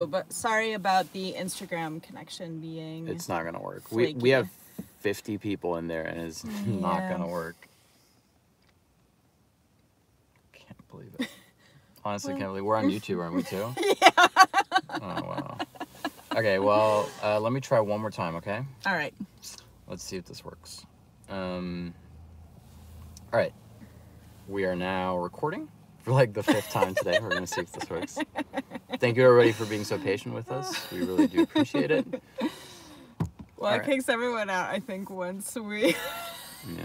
But sorry about the Instagram connection being. It's not gonna work. We Flaky. we have 50 people in there, and it's not gonna work. Can't believe it. Honestly, can't believe we're on YouTube, aren't we too? yeah. Oh wow. Okay, well, uh, let me try one more time. Okay. All right. Let's see if this works. Um, all right. We are now recording for like the fifth time today. We're going to see if this works. Thank you, everybody, for being so patient with us. We really do appreciate it. Well, All it right. kicks everyone out. I think once we Yeah.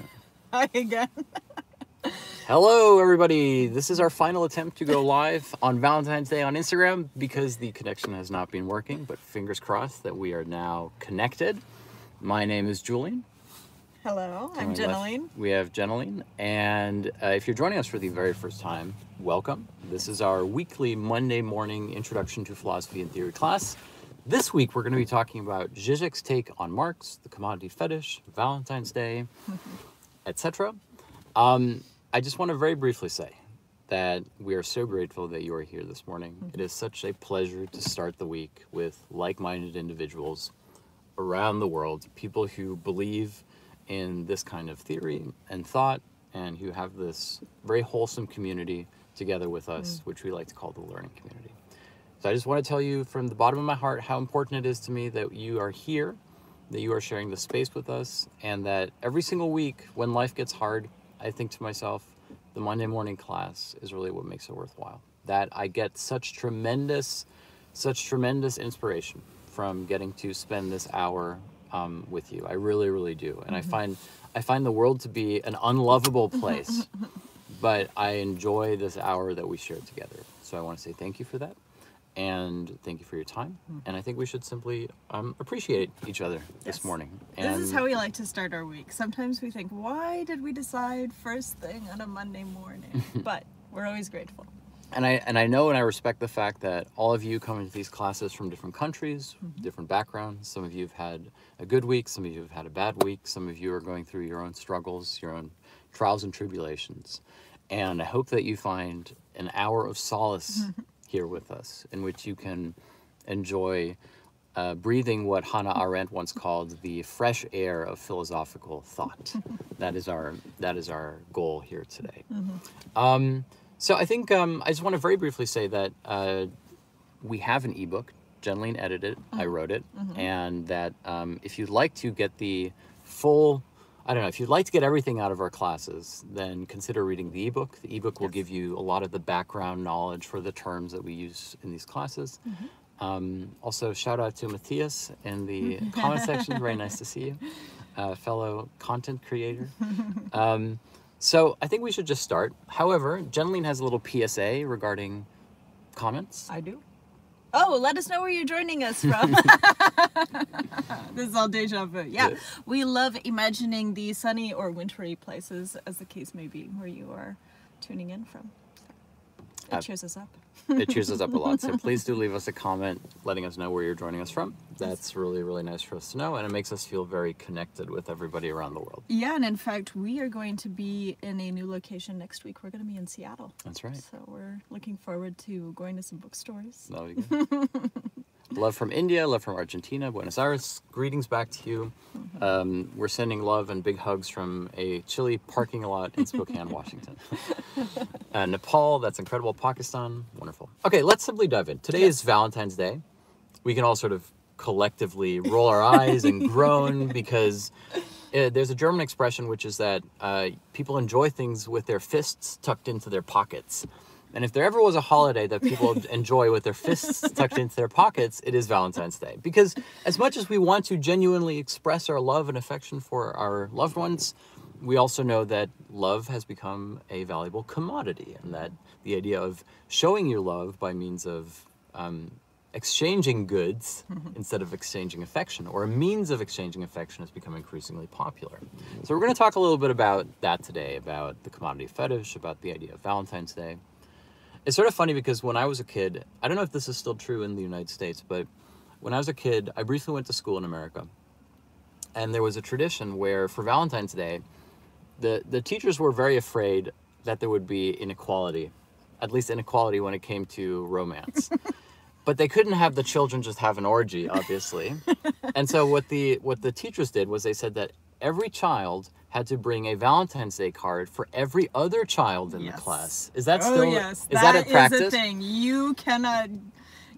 hi again. Hello, everybody. This is our final attempt to go live on Valentine's Day on Instagram because the connection has not been working, but fingers crossed that we are now connected. My name is Julian. Hello, I'm Jenaline. We have Jenaline. And uh, if you're joining us for the very first time, welcome. This is our weekly Monday morning introduction to philosophy and theory class. This week, we're going to be talking about Zizek's take on Marx, the commodity fetish, Valentine's Day, etc. Um, I just want to very briefly say that we are so grateful that you are here this morning. It is such a pleasure to start the week with like minded individuals around the world, people who believe in this kind of theory and thought, and who have this very wholesome community together with us, mm. which we like to call the learning community. So I just want to tell you from the bottom of my heart how important it is to me that you are here, that you are sharing the space with us, and that every single week when life gets hard, I think to myself, the Monday morning class is really what makes it worthwhile. That I get such tremendous, such tremendous inspiration from getting to spend this hour um, with you. I really, really do, and I find I find the world to be an unlovable place, but I enjoy this hour that we share together. So I want to say thank you for that, and thank you for your time. And I think we should simply um, appreciate each other this Yes. morning. This is how we like to start our week. Sometimes we think, why did we decide first thing on a Monday morning? but we're always grateful. And I and I know and I respect the fact that all of you come into these classes from different countries, different backgrounds. Some of you have had a good week, some of you have had a bad week, some of you are going through your own struggles, your own trials and tribulations. And I hope that you find an hour of solace here with us in which you can enjoy uh, breathing what Hannah Arendt once called the fresh air of philosophical thought. that is our that is our goal here today. Um, so I think um, I just want to very briefly say that uh, we have an ebook. Jenaline edited it. I wrote it, and that um, if you'd like to get the full, I don't know, if you'd like to get everything out of our classes, then consider reading the ebook. The ebook will Yes. give you a lot of the background knowledge for the terms that we use in these classes. Um, also, shout out to Matthias in the comment section. Very nice to see you, uh, fellow content creator. So I think we should just start. However, Jenaline has a little PSA regarding comments. I do. Oh, let us know where you're joining us from. this is all deja vu. Yeah, Yes. we love imagining the sunny or wintry places, as the case may be, where you are tuning in from. It cheers us up. It cheers us up a lot. So please do leave us a comment letting us know where you're joining us from. That's really, really nice for us to know, and it makes us feel very connected with everybody around the world. Yeah, and in fact, we are going to be in a new location next week. We're going to be in Seattle. That's right. So we're looking forward to going to some bookstores. That'll be good. Love from India, love from Argentina, Buenos Aires. Greetings back to you. Um, we're sending love and big hugs from a chilly parking lot in Spokane, Washington. uh, Nepal, that's incredible. Pakistan, wonderful. Okay, let's simply dive in. Today is Valentine's Day. We can all sort of collectively roll our eyes and groan because uh, there's a German expression which is that uh, people enjoy things with their fists tucked into their pockets. And if there ever was a holiday that people enjoy with their fists tucked into their pockets, it is Valentine's Day. Because as much as we want to genuinely express our love and affection for our loved ones, we also know that love has become a valuable commodity, and that the idea of showing your love by means of um, exchanging goods instead of exchanging affection, or a means of exchanging affection, has become increasingly popular. So, we're going to talk a little bit about that today about the commodity fetish, about the idea of Valentine's Day. It's sort of funny because when I was a kid, I don't know if this is still true in the United States, but when I was a kid, I briefly went to school in America. And there was a tradition where for Valentine's Day, the, the teachers were very afraid that there would be inequality, at least inequality when it came to romance. but they couldn't have the children just have an orgy, obviously. and so what the what the teachers did was they said that every child had to bring a Valentine's Day card for every other child in Yes. the class. Is that oh still yes, is that a is practice? a thing. You cannot.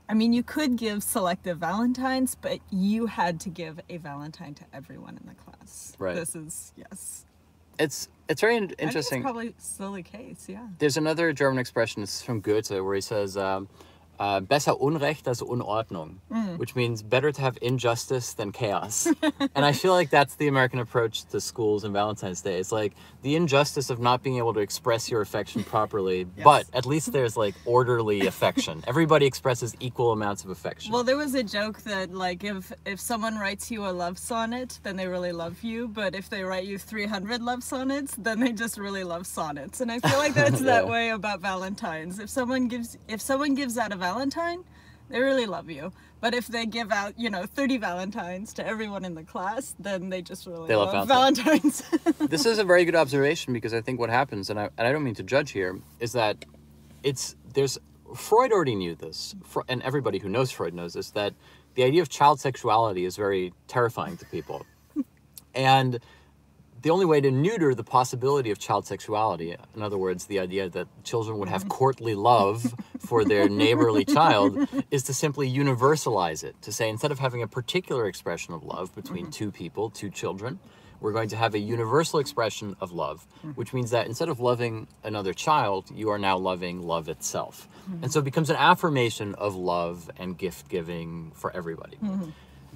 I mean, you could give selective Valentines, but you had to give a Valentine to everyone in the class. Right. This is yes. It's it's very in- I think interesting. it's probably still the case. Yeah. There's another German expression. It's from Goethe, where he says, um, uh, "Besser Unrecht als Unordnung," Mm. which means better to have injustice than chaos. and I feel like that's the American approach to schools and Valentine's Day. It's like the injustice of not being able to express your affection properly, but at least there's like orderly affection. Everybody expresses equal amounts of affection. Well, there was a joke that like if if someone writes you a love sonnet, then they really love you, but if they write you 300 love sonnets, then they just really love sonnets. And I feel like that's that way about Valentines. If someone gives if someone gives out a Valentine, they really love you. But if they give out, you know, 30 Valentines to everyone in the class, then they just really They love love, Valentines. This is a very good observation because I think what happens, and I, and I don't mean to judge here, is that it's there's Freud already knew this, and everybody who knows Freud knows this that the idea of child sexuality is very terrifying to people, and the only way to neuter the possibility of child sexuality, in other words, the idea that children would have mm-hmm. courtly love for their neighborly child, is to simply universalize it. To say instead of having a particular expression of love between mm-hmm. two people, two children, we're going to have a universal expression of love, mm-hmm. which means that instead of loving another child, you are now loving love itself. And so it becomes an affirmation of love and gift giving for everybody.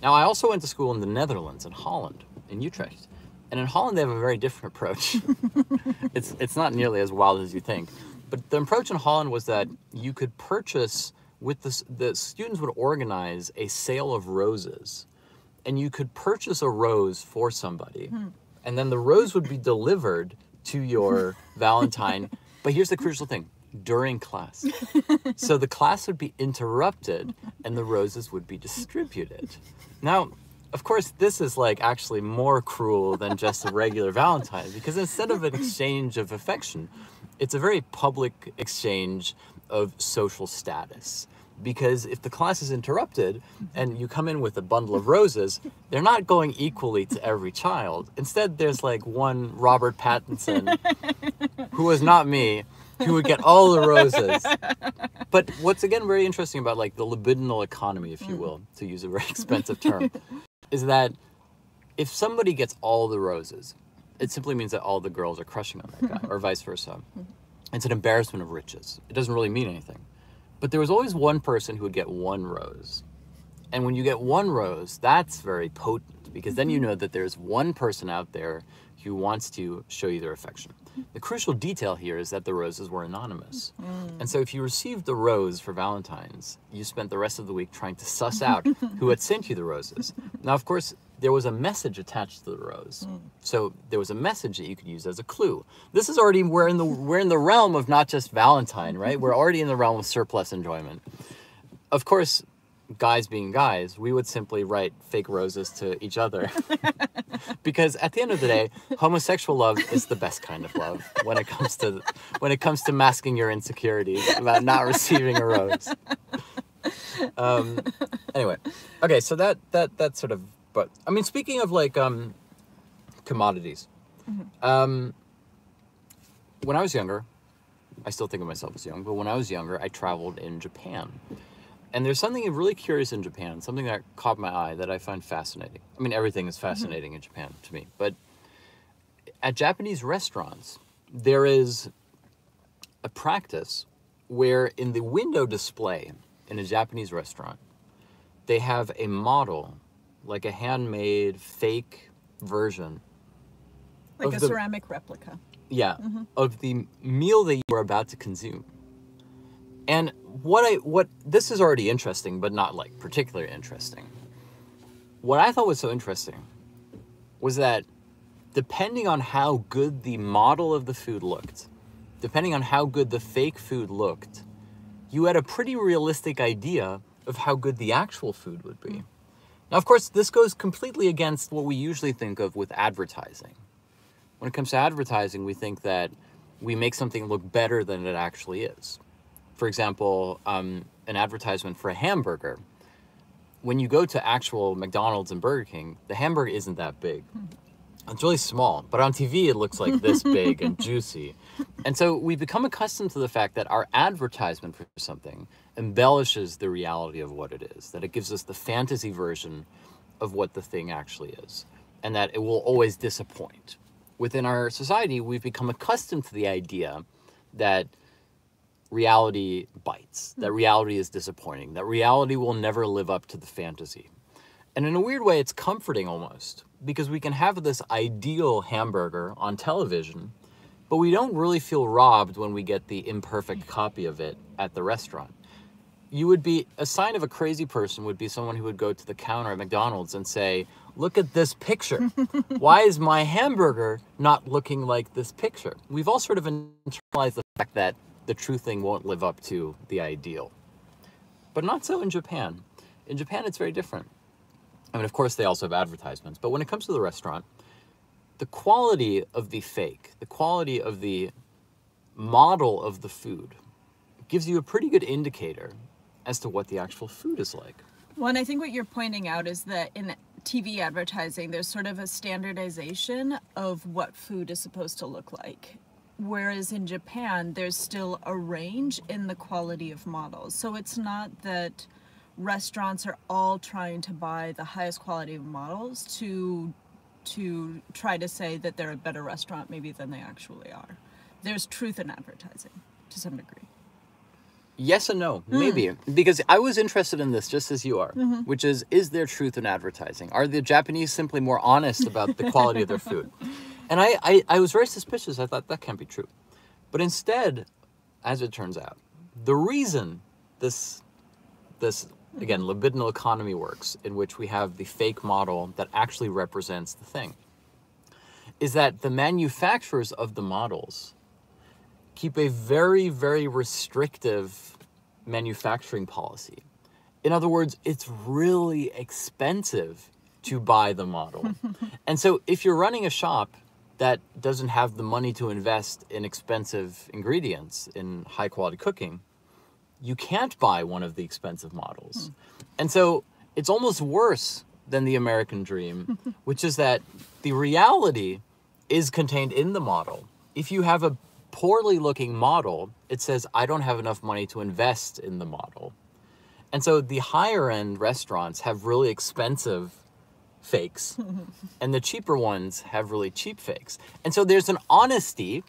Now, I also went to school in the Netherlands, in Holland, in Utrecht. And in Holland, they have a very different approach. it's, it's not nearly as wild as you think. But the approach in Holland was that you could purchase, with the, the students would organize a sale of roses. And you could purchase a rose for somebody. Hmm. And then the rose would be delivered to your Valentine. But here's the crucial thing during class. So the class would be interrupted and the roses would be distributed. Now, of course, this is like actually more cruel than just a regular Valentine because instead of an exchange of affection, it's a very public exchange of social status. Because if the class is interrupted and you come in with a bundle of roses, they're not going equally to every child. Instead, there's like one Robert Pattinson who was not me, who would get all the roses. But what's again very interesting about like the libidinal economy, if you mm. will, to use a very expensive term, is that if somebody gets all the roses, it simply means that all the girls are crushing on that guy, or vice versa. It's an embarrassment of riches. It doesn't really mean anything. But there was always one person who would get one rose. And when you get one rose, that's very potent because then you mm-hmm. know that there's one person out there who wants to show you their affection. The crucial detail here is that the roses were anonymous. Mm. And so if you received the rose for Valentine's, you spent the rest of the week trying to suss out who had sent you the roses. Now, of course, there was a message attached to the rose. Mm. So there was a message that you could use as a clue. This is already we're in the we're in the realm of not just Valentine, right? We're already in the realm of surplus enjoyment. Of course, guys being guys, we would simply write fake roses to each other. because at the end of the day, homosexual love is the best kind of love when it comes to when it comes to masking your insecurities about not receiving a rose. Um, anyway, okay, so that that that sort of but I mean speaking of like um commodities. Um when I was younger, I still think of myself as young, but when I was younger, I traveled in Japan. And there's something really curious in Japan, something that caught my eye that I find fascinating. I mean, everything is mm-hmm. fascinating in Japan to me, but at Japanese restaurants, there is a practice where in the window display in a Japanese restaurant, they have a model, like a handmade fake version like a the- ceramic replica. yeah, mm-hmm. of the meal that you are about to consume. And what I what this is already interesting, but not like particularly interesting. What I thought was so interesting was that depending on how good the model of the food looked, depending on how good the fake food looked, you had a pretty realistic idea of how good the actual food would be. Hmm. Now, of course, this goes completely against what we usually think of with advertising when it comes to advertising, we think that we make something look better than it actually is. For example, um, an advertisement for a hamburger. When you go to actual McDonald's and Burger King, the hamburger isn't that big. It's really small, but on TV it looks like this big and juicy. And so we become accustomed to the fact that our advertisement for something embellishes the reality of what it is, that it gives us the fantasy version of what the thing actually is, and that it will always disappoint. Within our society, we've become accustomed to the idea that reality bites, hmm. that reality is disappointing, that reality will never live up to the fantasy. And in a weird way, it's comforting almost because we can have this ideal hamburger on television, but we don't really feel robbed when we get the imperfect hmm. copy of it at the restaurant. You would be a sign of a crazy person would be someone who would go to the counter at McDonald's and say, Look at this picture. Why is my hamburger not looking like this picture? We've all sort of internalized the fact that the true thing won't live up to the ideal. But not so in Japan. In Japan, it's very different. I mean, of course, they also have advertisements, but when it comes to the restaurant, the quality of the fake, the quality of the model of the food, gives you a pretty good indicator as to what the actual food is like. Well, and I think what you're pointing out is that in TV advertising, there's sort of a standardization of what food is supposed to look like. Whereas in Japan, there's still a range in the quality of models. So it's not that restaurants are all trying to buy the highest quality of models to to try to say that they're a better restaurant maybe than they actually are. There's truth in advertising to some degree. Yes and no, hmm. maybe. Because I was interested in this just as you are, mm-hmm. which is is there truth in advertising? Are the Japanese simply more honest about the quality of their food? And I, I, I was very suspicious. I thought that can't be true. But instead, as it turns out, the reason this this again libidinal economy works, in which we have the fake model that actually represents the thing, is that the manufacturers of the models keep a very, very restrictive manufacturing policy. In other words, it's really expensive to buy the model. and so if you're running a shop that doesn't have the money to invest in expensive ingredients in high quality cooking, you can't buy one of the expensive models. Hmm. And so it's almost worse than the American dream, which is that the reality is contained in the model. If you have a poorly looking model, it says, I don't have enough money to invest in the model. And so the higher end restaurants have really expensive fakes, and the cheaper ones have really cheap fakes. And so there's an honesty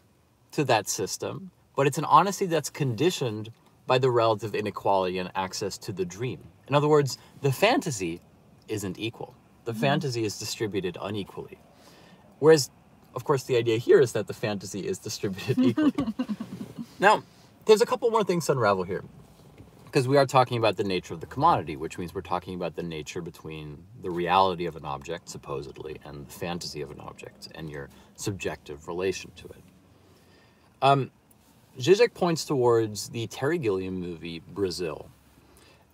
to that system, but it's an honesty that's conditioned by the relative inequality and access to the dream. In other words, the fantasy isn't equal, the mm-hmm. fantasy is distributed unequally. Whereas of course, the idea here is that the fantasy is distributed equally. now, there's a couple more things to unravel here. Because we are talking about the nature of the commodity, which means we're talking about the nature between the reality of an object, supposedly, and the fantasy of an object, and your subjective relation to it. Um, Zizek points towards the Terry Gilliam movie Brazil.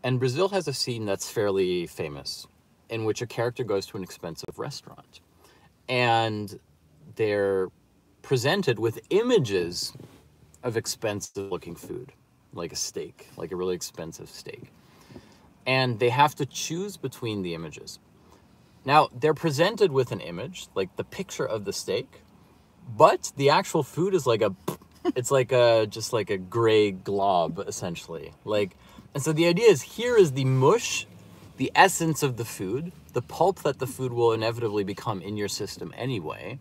And Brazil has a scene that's fairly famous, in which a character goes to an expensive restaurant. And they're presented with images of expensive looking food, like a steak, like a really expensive steak. And they have to choose between the images. Now, they're presented with an image, like the picture of the steak, but the actual food is like a it's like a just like a gray glob essentially. Like and so the idea is here is the mush, the essence of the food, the pulp that the food will inevitably become in your system anyway.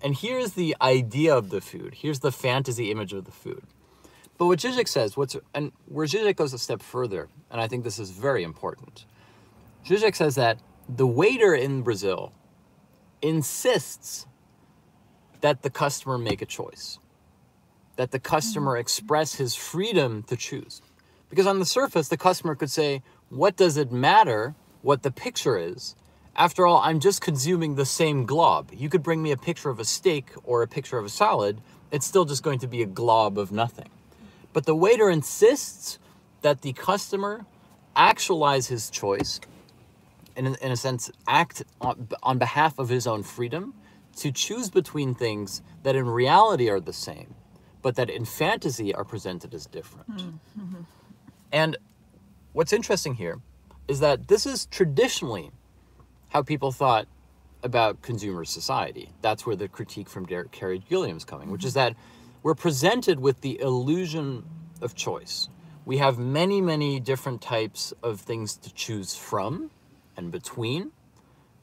And here's the idea of the food. Here's the fantasy image of the food. But what Zizek says, what's and where Zizek goes a step further, and I think this is very important. Zizek says that the waiter in Brazil insists that the customer make a choice, that the customer mm-hmm. express his freedom to choose. Because on the surface, the customer could say, What does it matter what the picture is? After all, I'm just consuming the same glob. You could bring me a picture of a steak or a picture of a salad, it's still just going to be a glob of nothing. But the waiter insists that the customer actualize his choice, and in, in a sense, act on, on behalf of his own freedom to choose between things that in reality are the same, but that in fantasy are presented as different. Mm. Mm-hmm. And what's interesting here is that this is traditionally how people thought about consumer society. That's where the critique from Derek Carey Gilliam is coming, which mm-hmm. is that we're presented with the illusion of choice. We have many, many different types of things to choose from and between,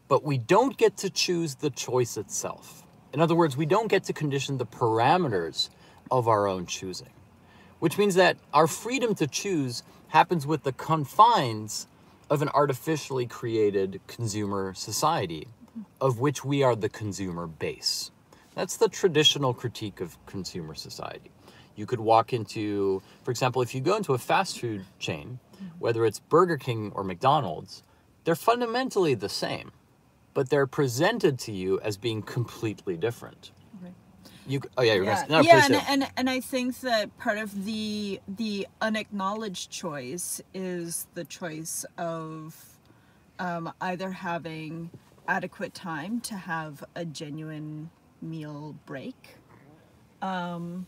but we don't get to choose the choice itself. In other words, we don't get to condition the parameters of our own choosing, which means that our freedom to choose happens with the confines of an artificially created consumer society, of which we are the consumer base. That's the traditional critique of consumer society. You could walk into, for example, if you go into a fast food chain, whether it's Burger King or McDonald's, they're fundamentally the same, but they're presented to you as being completely different. You, oh yeah, you're yeah, gonna, no, yeah and, and and I think that part of the the unacknowledged choice is the choice of um, either having adequate time to have a genuine meal break, um,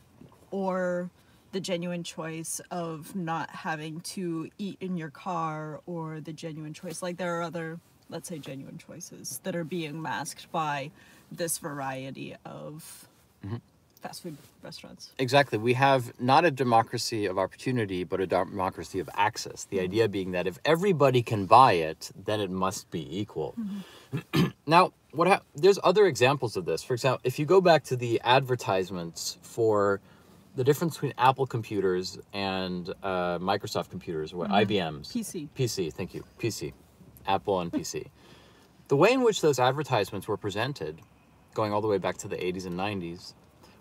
or the genuine choice of not having to eat in your car, or the genuine choice like there are other, let's say, genuine choices that are being masked by this variety of Mm-hmm. fast food restaurants. Exactly. We have not a democracy of opportunity, but a democracy of access. The idea being that if everybody can buy it, then it must be equal. now, what there's other examples of this. For example, if you go back to the advertisements for the difference between Apple computers and uh, Microsoft computers, or what IBM's PC. PC. Thank you. PC, Apple and PC. the way in which those advertisements were presented, going all the way back to the 80s and 90s,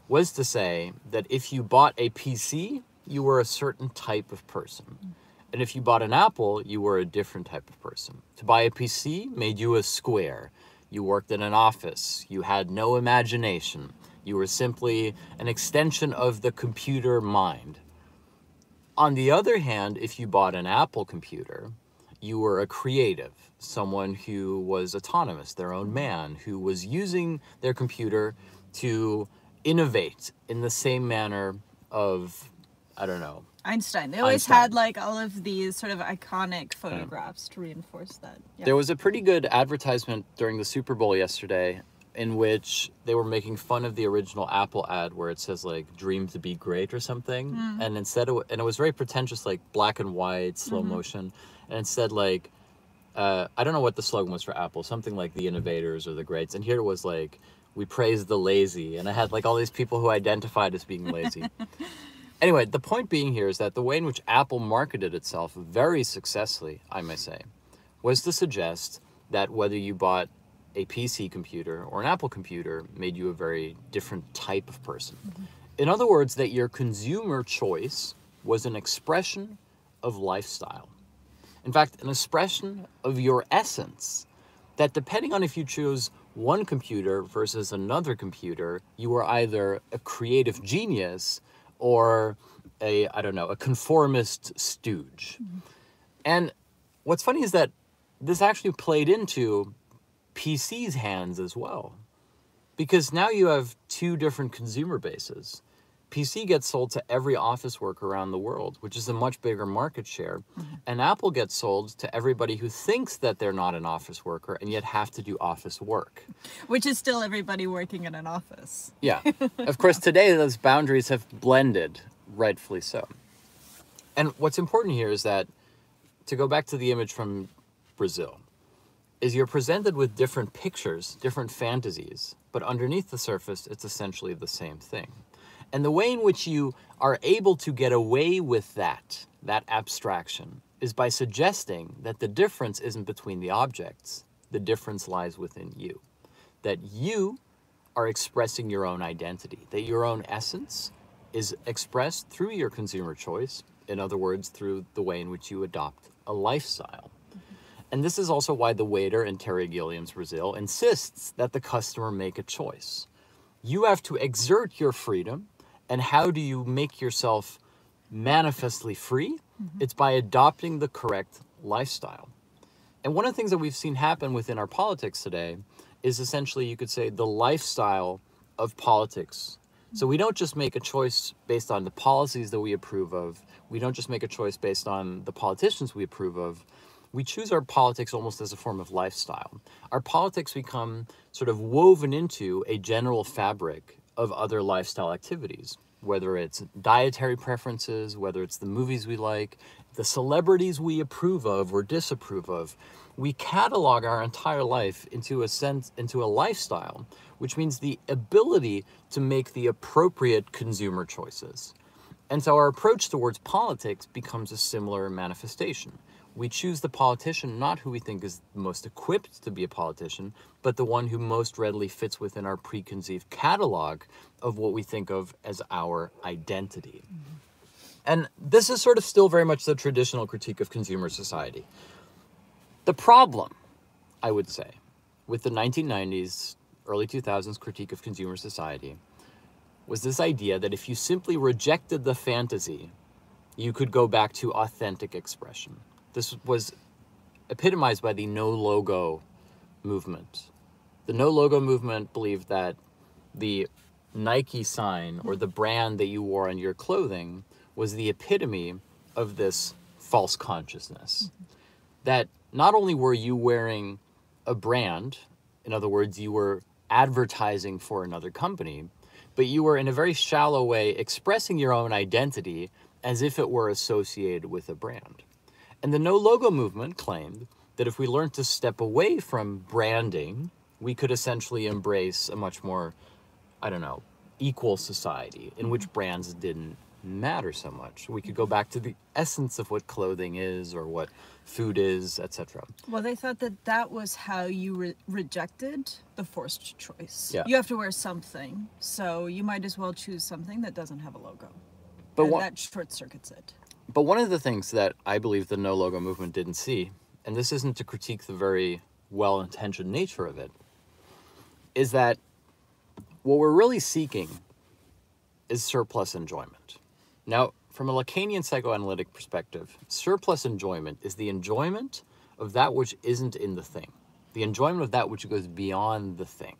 was to say that if you bought a PC, you were a certain type of person. And if you bought an Apple, you were a different type of person. To buy a PC made you a square. You worked in an office. You had no imagination. You were simply an extension of the computer mind. On the other hand, if you bought an Apple computer, you were a creative, someone who was autonomous, their own man, who was using their computer to innovate in the same manner of, I don't know, Einstein. They always Einstein. had like all of these sort of iconic photographs to reinforce that. Yeah. There was a pretty good advertisement during the Super Bowl yesterday in which they were making fun of the original Apple ad where it says like dream to be great or something and instead of, and it was very pretentious like black and white slow motion and instead like uh, I don't know what the slogan was for Apple something like the innovators or the greats and here it was like we praise the lazy and I had like all these people who identified as being lazy Anyway, the point being here is that the way in which Apple marketed itself very successfully, I may say, was to suggest that whether you bought a PC computer or an Apple computer made you a very different type of person. Mm-hmm. In other words, that your consumer choice was an expression of lifestyle. In fact, an expression of your essence. That depending on if you choose one computer versus another computer, you were either a creative genius or a, I don't know, a conformist stooge. And what's funny is that this actually played into PC's hands as well. Because now you have two different consumer bases. PC gets sold to every office worker around the world, which is a much bigger market share. Mm-hmm. And Apple gets sold to everybody who thinks that they're not an office worker and yet have to do office work. Which is still everybody working in an office. Yeah. of course, today those boundaries have blended, rightfully so. And what's important here is that, to go back to the image from Brazil, is you're presented with different pictures, different fantasies, but underneath the surface, it's essentially the same thing. And the way in which you are able to get away with that, that abstraction, is by suggesting that the difference isn't between the objects, the difference lies within you. That you are expressing your own identity, that your own essence is expressed through your consumer choice, in other words, through the way in which you adopt a lifestyle. Mm-hmm. And this is also why the waiter in Terry Gilliam's Brazil insists that the customer make a choice. You have to exert your freedom, and how do you make yourself manifestly free? Mm-hmm. It's by adopting the correct lifestyle. And one of the things that we've seen happen within our politics today is essentially, you could say, the lifestyle of politics So we don't just make a choice based on the policies that we approve of. We don't just make a choice based on the politicians we approve of. We choose our politics almost as a form of lifestyle. Our politics become sort of woven into a general fabric of other lifestyle activities, whether it's dietary preferences, whether it's the movies we like, the celebrities we approve of or disapprove of. We catalog our entire life into a sense into a lifestyle, which means the ability to make the appropriate consumer choices. And so our approach towards politics becomes a similar manifestation. We choose the politician not who we think is most equipped to be a politician, but the one who most readily fits within our preconceived catalog of what we think of as our identity. Mm-hmm. And this is sort of still very much the traditional critique of consumer society. The problem, I would say, with the 1990s, early 2000s critique of consumer society was this idea that if you simply rejected the fantasy, you could go back to authentic expression. This was epitomized by the no logo movement. The no logo movement believed that the Nike sign or the brand that you wore on your clothing was the epitome of this false consciousness. That not only were you wearing a brand, in other words, you were advertising for another company, but you were in a very shallow way expressing your own identity as if it were associated with a brand. And the no logo movement claimed that if we learned to step away from branding, we could essentially embrace a much more, I don't know, equal society in which brands didn't matter so much. We could go back to the essence of what clothing is or what food is, etc. Well, they thought that that was how you re- rejected the forced choice. Yeah. You have to wear something, so you might as well choose something that doesn't have a logo. But and that short circuits it. But one of the things that I believe the no logo movement didn't see, and this isn't to critique the very well-intentioned nature of it, is that what we're really seeking is surplus enjoyment. Now, from a Lacanian psychoanalytic perspective, surplus enjoyment is the enjoyment of that which isn't in the thing, the enjoyment of that which goes beyond the thing.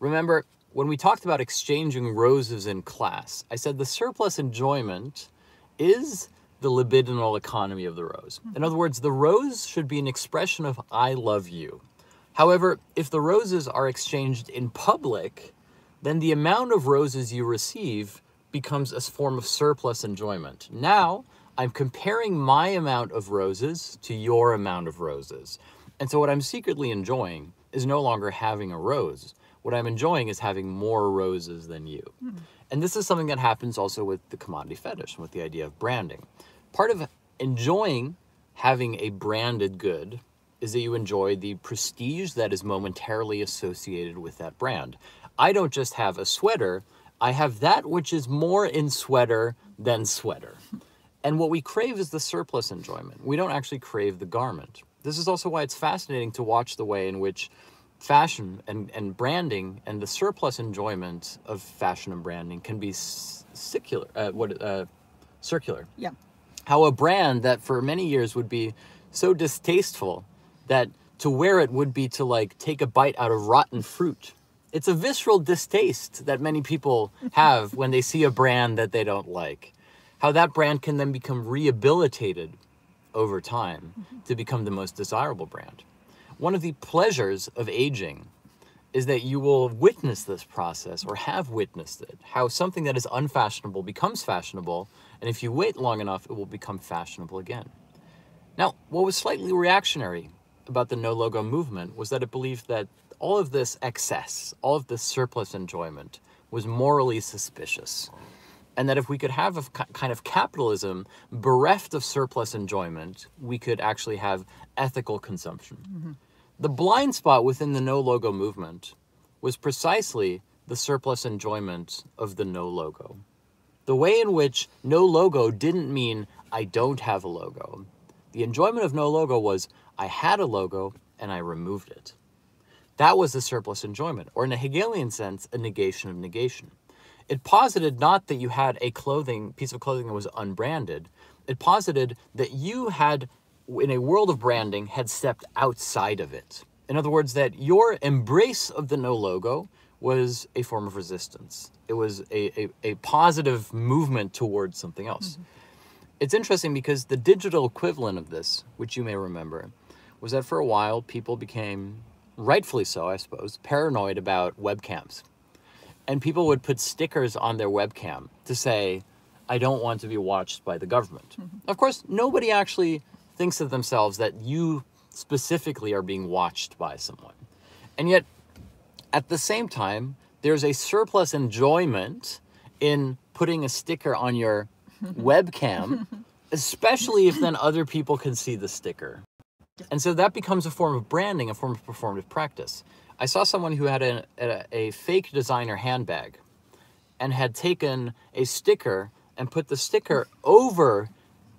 Remember, when we talked about exchanging roses in class, I said the surplus enjoyment is the libidinal economy of the rose. In other words, the rose should be an expression of I love you. However, if the roses are exchanged in public, then the amount of roses you receive becomes a form of surplus enjoyment. Now, I'm comparing my amount of roses to your amount of roses. And so, what I'm secretly enjoying is no longer having a rose. What I'm enjoying is having more roses than you. Mm. And this is something that happens also with the commodity fetish, and with the idea of branding. Part of enjoying having a branded good is that you enjoy the prestige that is momentarily associated with that brand. I don't just have a sweater, I have that which is more in sweater than sweater. And what we crave is the surplus enjoyment. We don't actually crave the garment. This is also why it's fascinating to watch the way in which fashion and, and branding and the surplus enjoyment of fashion and branding can be circular. Uh, what uh, circular? Yeah. How a brand that for many years would be so distasteful that to wear it would be to like take a bite out of rotten fruit it's a visceral distaste that many people have when they see a brand that they don't like. How that brand can then become rehabilitated over time to become the most desirable brand. One of the pleasures of aging is that you will witness this process or have witnessed it. How something that is unfashionable becomes fashionable, and if you wait long enough, it will become fashionable again. Now, what was slightly reactionary about the no logo movement was that it believed that all of this excess, all of this surplus enjoyment was morally suspicious. And that if we could have a kind of capitalism bereft of surplus enjoyment, we could actually have ethical consumption. Mm-hmm. The blind spot within the no logo movement was precisely the surplus enjoyment of the no logo. The way in which no logo didn't mean I don't have a logo. The enjoyment of no logo was I had a logo and I removed it. That was the surplus enjoyment, or in a Hegelian sense, a negation of negation. It posited not that you had a clothing piece of clothing that was unbranded. It posited that you had, in a world of branding, had stepped outside of it. In other words, that your embrace of the no logo was a form of resistance. It was a, a, a positive movement towards something else. Mm-hmm. It's interesting because the digital equivalent of this, which you may remember, was that for a while people became, rightfully so, I suppose, paranoid about webcams. And people would put stickers on their webcam to say, I don't want to be watched by the government. Mm-hmm. Of course, nobody actually thinks of themselves that you specifically are being watched by someone. And yet, at the same time, there's a surplus enjoyment in putting a sticker on your webcam, especially if then other people can see the sticker. And so that becomes a form of branding, a form of performative practice. I saw someone who had a, a, a fake designer handbag and had taken a sticker and put the sticker over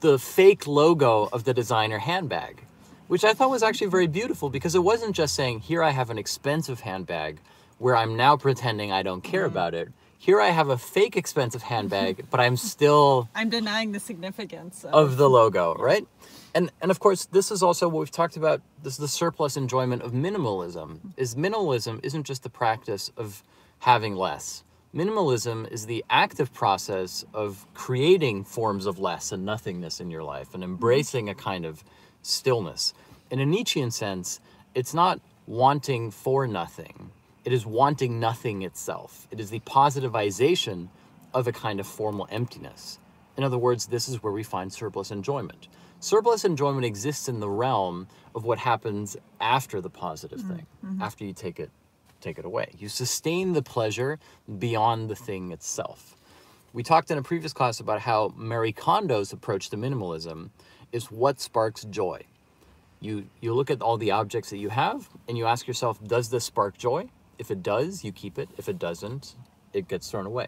the fake logo of the designer handbag, which I thought was actually very beautiful because it wasn't just saying, here I have an expensive handbag where I'm now pretending I don't care about it. Here I have a fake expensive handbag, but I'm still I'm denying the significance of, of the logo, right? And and of course, this is also what we've talked about. This is the surplus enjoyment of minimalism. Is minimalism isn't just the practice of having less. Minimalism is the active process of creating forms of less and nothingness in your life and mm-hmm. embracing a kind of stillness. In a Nietzschean sense, it's not wanting for nothing. It is wanting nothing itself. It is the positivization of a kind of formal emptiness. In other words, this is where we find surplus enjoyment. Surplus enjoyment exists in the realm of what happens after the positive mm-hmm. thing, mm-hmm. after you take it take it away. You sustain the pleasure beyond the thing itself. We talked in a previous class about how Marie Kondo's approach to minimalism is what sparks joy. You you look at all the objects that you have and you ask yourself, does this spark joy? If it does, you keep it. If it doesn't, it gets thrown away.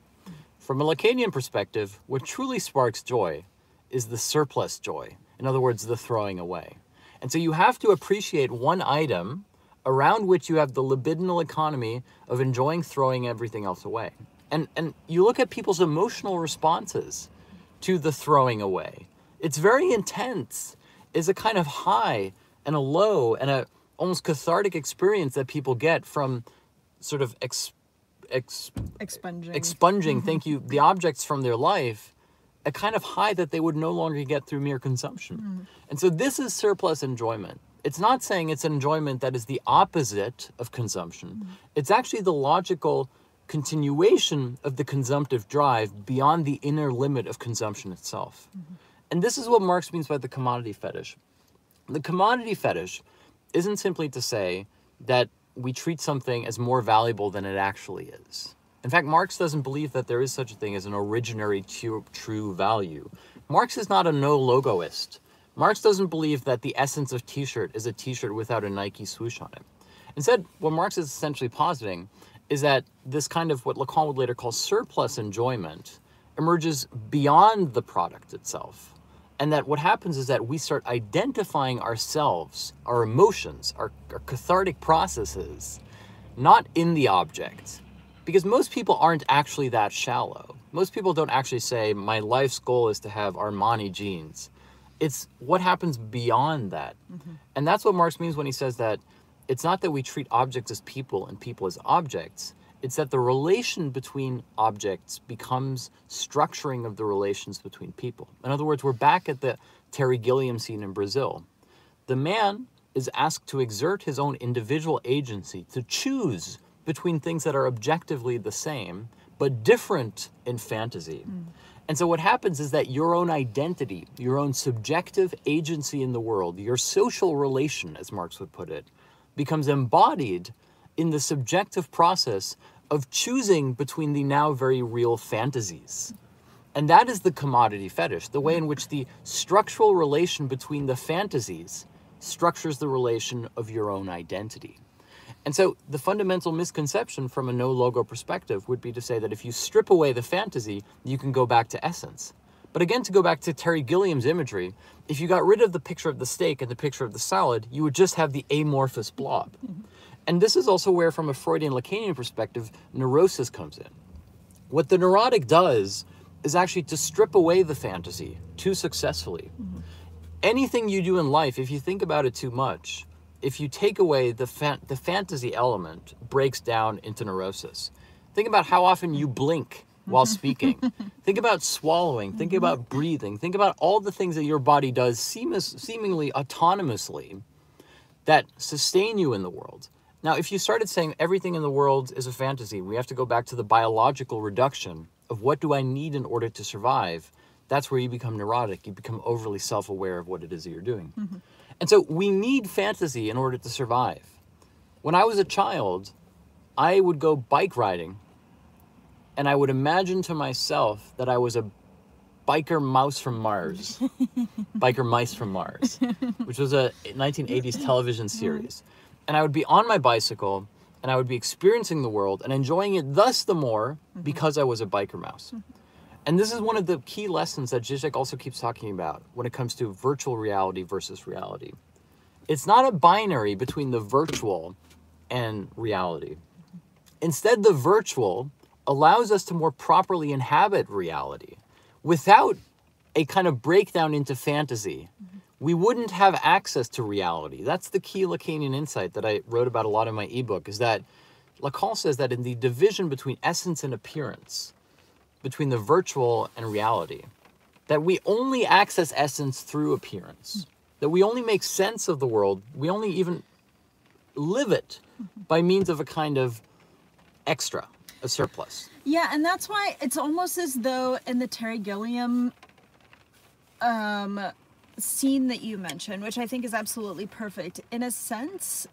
From a Lacanian perspective, what truly sparks joy is the surplus joy. In other words, the throwing away. And so you have to appreciate one item around which you have the libidinal economy of enjoying throwing everything else away. And and you look at people's emotional responses to the throwing away. It's very intense. is a kind of high and a low and a almost cathartic experience that people get from sort of ex, ex, expunging. expunging, thank you, the objects from their life, a kind of high that they would no longer get through mere consumption. Mm. And so this is surplus enjoyment. It's not saying it's an enjoyment that is the opposite of consumption. Mm-hmm. It's actually the logical continuation of the consumptive drive beyond the inner limit of consumption itself. Mm-hmm. And this is what Marx means by the commodity fetish. The commodity fetish isn't simply to say that we treat something as more valuable than it actually is. In fact, Marx doesn't believe that there is such a thing as an originary true, true value. Marx is not a no logoist. Marx doesn't believe that the essence of t-shirt is a t-shirt without a Nike swoosh on it. Instead, what Marx is essentially positing is that this kind of what Lacan would later call surplus enjoyment emerges beyond the product itself. And that what happens is that we start identifying ourselves, our emotions, our, our cathartic processes, not in the object. Because most people aren't actually that shallow. Most people don't actually say, my life's goal is to have Armani jeans. It's what happens beyond that. Mm-hmm. And that's what Marx means when he says that it's not that we treat objects as people and people as objects. It's that the relation between objects becomes structuring of the relations between people. In other words, we're back at the Terry Gilliam scene in Brazil. The man is asked to exert his own individual agency, to choose between things that are objectively the same, but different in fantasy. Mm. And so what happens is that your own identity, your own subjective agency in the world, your social relation, as Marx would put it, becomes embodied in the subjective process of choosing between the now very real fantasies. And that is the commodity fetish, the way in which the structural relation between the fantasies structures the relation of your own identity. And so the fundamental misconception from a no logo perspective would be to say that if you strip away the fantasy, you can go back to essence. But again, to go back to Terry Gilliam's imagery, if you got rid of the picture of the steak and the picture of the salad, you would just have the amorphous blob. Mm-hmm. And this is also where, from a Freudian Lacanian perspective, neurosis comes in. What the neurotic does is actually to strip away the fantasy too successfully. Mm-hmm. Anything you do in life, if you think about it too much, if you take away the fan- the fantasy element, breaks down into neurosis. Think about how often you blink while speaking. think about swallowing. Think mm-hmm. about breathing. Think about all the things that your body does seemingly autonomously that sustain you in the world. Now, if you started saying everything in the world is a fantasy, we have to go back to the biological reduction of what do I need in order to survive. That's where you become neurotic. You become overly self aware of what it is that you're doing. Mm-hmm. And so we need fantasy in order to survive. When I was a child, I would go bike riding and I would imagine to myself that I was a biker mouse from Mars, biker mice from Mars, which was a 1980s television series. And I would be on my bicycle and I would be experiencing the world and enjoying it thus the more mm-hmm. because I was a biker mouse. And this is one of the key lessons that Zizek also keeps talking about when it comes to virtual reality versus reality. It's not a binary between the virtual and reality. Instead, the virtual allows us to more properly inhabit reality without a kind of breakdown into fantasy. We wouldn't have access to reality. That's the key Lacanian insight that I wrote about a lot in my ebook is that Lacan says that in the division between essence and appearance, between the virtual and reality, that we only access essence through appearance, that we only make sense of the world, we only even live it by means of a kind of extra, a surplus. Yeah, and that's why it's almost as though in the Terry Gilliam um, scene that you mentioned, which I think is absolutely perfect, in a sense,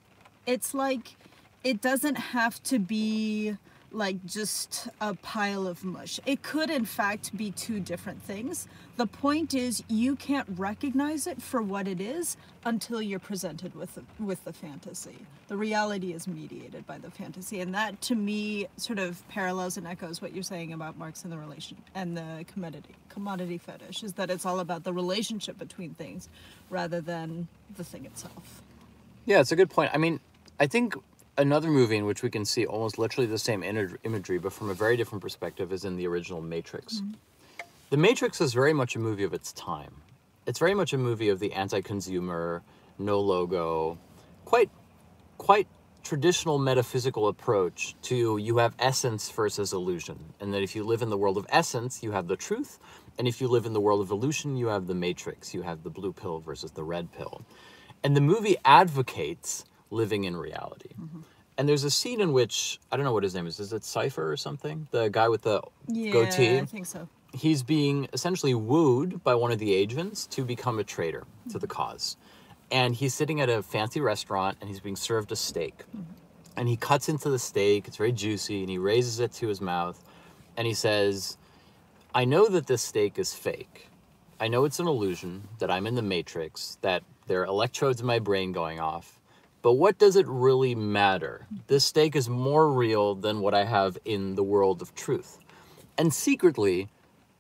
it's like it doesn't have to be like just a pile of mush. It could, in fact, be two different things. The point is, you can't recognize it for what it is until you're presented with the, with the fantasy. The reality is mediated by the fantasy, and that, to me, sort of parallels and echoes what you're saying about Marx and the relation and the commodity commodity fetish. Is that it's all about the relationship between things rather than the thing itself. Yeah, it's a good point. I mean, I think another movie in which we can see almost literally the same imagery, imagery but from a very different perspective, is in the original Matrix. Mm-hmm. The Matrix is very much a movie of its time. It's very much a movie of the anti-consumer, no logo, quite, quite traditional metaphysical approach to you have essence versus illusion, and that if you live in the world of essence, you have the truth, and if you live in the world of illusion, you have the Matrix. You have the blue pill versus the red pill, and the movie advocates living in reality. Mm-hmm. And there's a scene in which I don't know what his name is. Is it Cypher or something? The guy with the Yeah, goatee. I think so. He's being essentially wooed by one of the agents to become a traitor to the mm-hmm. cause. And he's sitting at a fancy restaurant and he's being served a steak. Mm-hmm. And he cuts into the steak, it's very juicy, and he raises it to his mouth and he says, I know that this steak is fake. I know it's an illusion, that I'm in the matrix, that there are electrodes in my brain going off. But what does it really matter? This steak is more real than what I have in the world of truth. And secretly,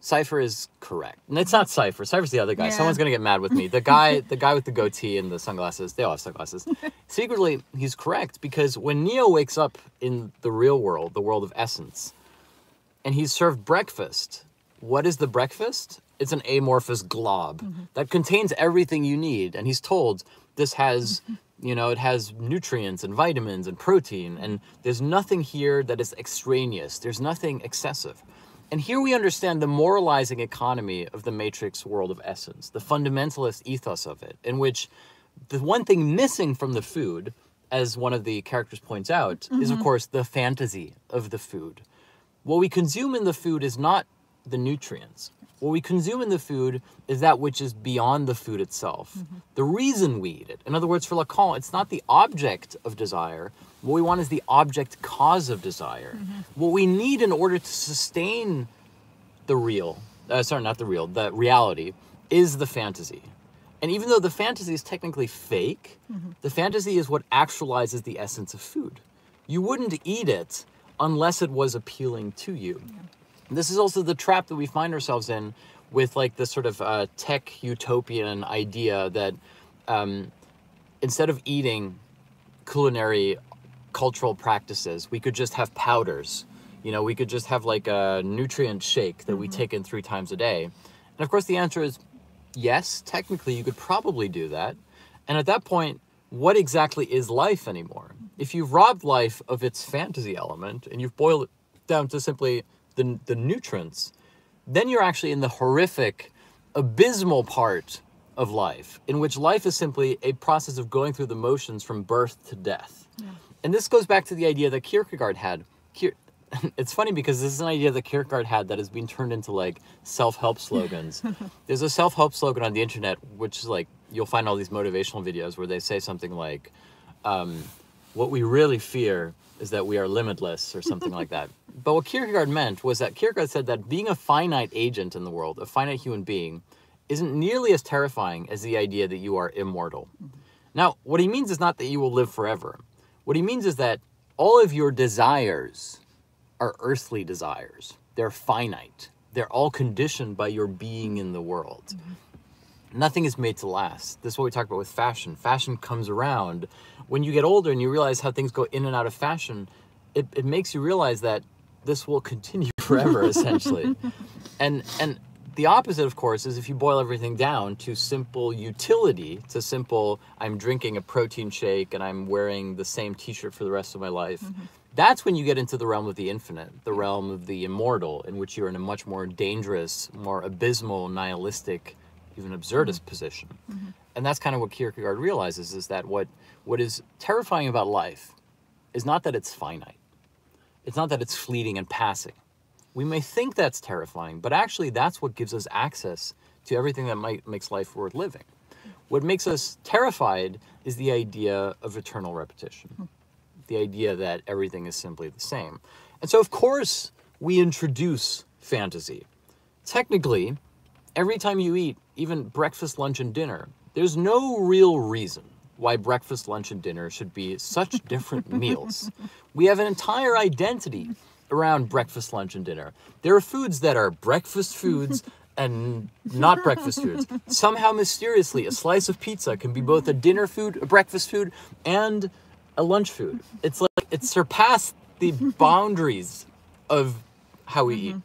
Cypher is correct. And it's not Cypher. Cypher's the other guy. Yeah. Someone's gonna get mad with me. The guy, the guy with the goatee and the sunglasses, they all have sunglasses. Secretly, he's correct because when Neo wakes up in the real world, the world of essence, and he's served breakfast. What is the breakfast? It's an amorphous glob mm-hmm. that contains everything you need. And he's told this has, you know, it has nutrients and vitamins and protein, and there's nothing here that is extraneous. There's nothing excessive. And here we understand the moralizing economy of the matrix world of essence, the fundamentalist ethos of it, in which the one thing missing from the food, as one of the characters points out, is of mm-hmm. course the fantasy of the food. What we consume in the food is not the nutrients. What we consume in the food is that which is beyond the food itself. Mm-hmm. The reason we eat it. In other words, for Lacan, it's not the object of desire. What we want is the object cause of desire. Mm-hmm. What we need in order to sustain the real, uh, sorry, not the real, the reality, is the fantasy. And even though the fantasy is technically fake, mm-hmm. the fantasy is what actualizes the essence of food. You wouldn't eat it unless it was appealing to you. This is also the trap that we find ourselves in with like this sort of uh, tech utopian idea that um, instead of eating culinary cultural practices, we could just have powders. You know, we could just have like a nutrient shake that we take in three times a day. And of course, the answer is yes, technically, you could probably do that. And at that point, what exactly is life anymore. If you've robbed life of its fantasy element and you've boiled it down to simply the, the nutrients, then you're actually in the horrific, abysmal part of life, in which life is simply a process of going through the motions from birth to death. Yeah. And this goes back to the idea that Kierkegaard had. Kier- it's funny because this is an idea that Kierkegaard had that has been turned into like self-help slogans. There's a self-help slogan on the internet, which is like you'll find all these motivational videos where they say something like, um, "What we really fear is that we are limitless," or something like that. But what Kierkegaard meant was that Kierkegaard said that being a finite agent in the world, a finite human being, isn't nearly as terrifying as the idea that you are immortal. Mm-hmm. Now, what he means is not that you will live forever. What he means is that all of your desires are earthly desires. They're finite. They're all conditioned by your being in the world. Mm-hmm. Nothing is made to last. This is what we talk about with fashion. Fashion comes around. When you get older and you realize how things go in and out of fashion, it, it makes you realize that this will continue forever, essentially. and and the opposite, of course, is if you boil everything down to simple utility, to simple, I'm drinking a protein shake and I'm wearing the same t shirt for the rest of my life. Mm-hmm. That's when you get into the realm of the infinite, the realm of the immortal, in which you're in a much more dangerous, more abysmal, nihilistic, even absurdist mm-hmm. position. Mm-hmm. And that's kind of what Kierkegaard realizes is that what, what is terrifying about life is not that it's finite, it's not that it's fleeting and passing we may think that's terrifying, but actually that's what gives us access to everything that might makes life worth living. What makes us terrified is the idea of eternal repetition. The idea that everything is simply the same. And so of course we introduce fantasy. Technically, every time you eat, even breakfast, lunch, and dinner, there's no real reason why breakfast, lunch, and dinner should be such different meals. We have an entire identity around breakfast, lunch, and dinner. There are foods that are breakfast foods and not breakfast foods. Somehow, mysteriously, a slice of pizza can be both a dinner food, a breakfast food, and a lunch food. It's like it surpassed the boundaries of how we mm-hmm. eat.